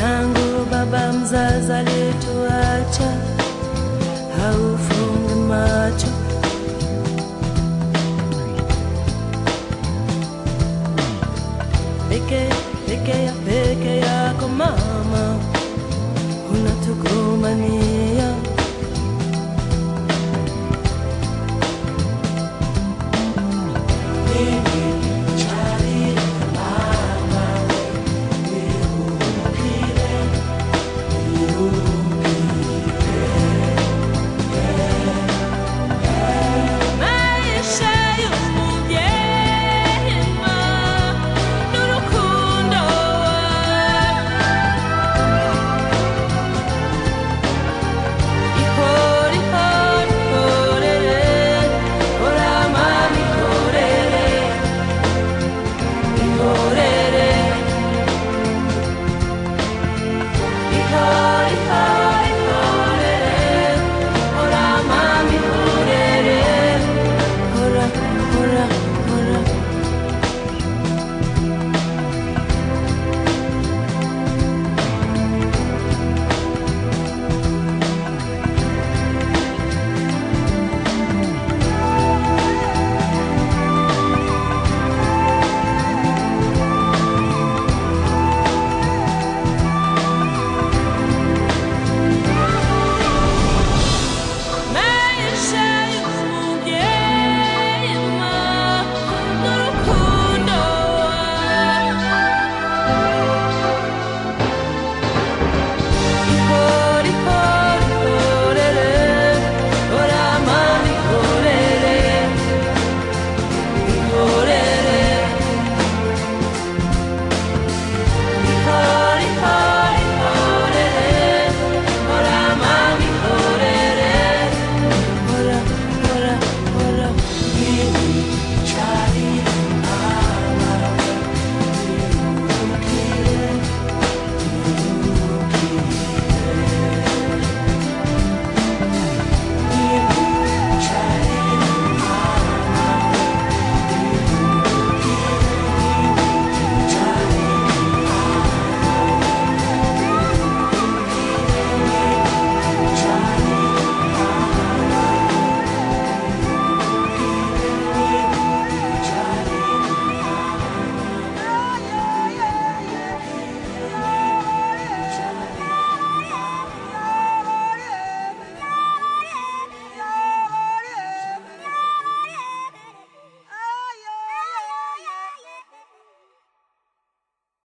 tangu baba mzazi alituacha, haufungi macho.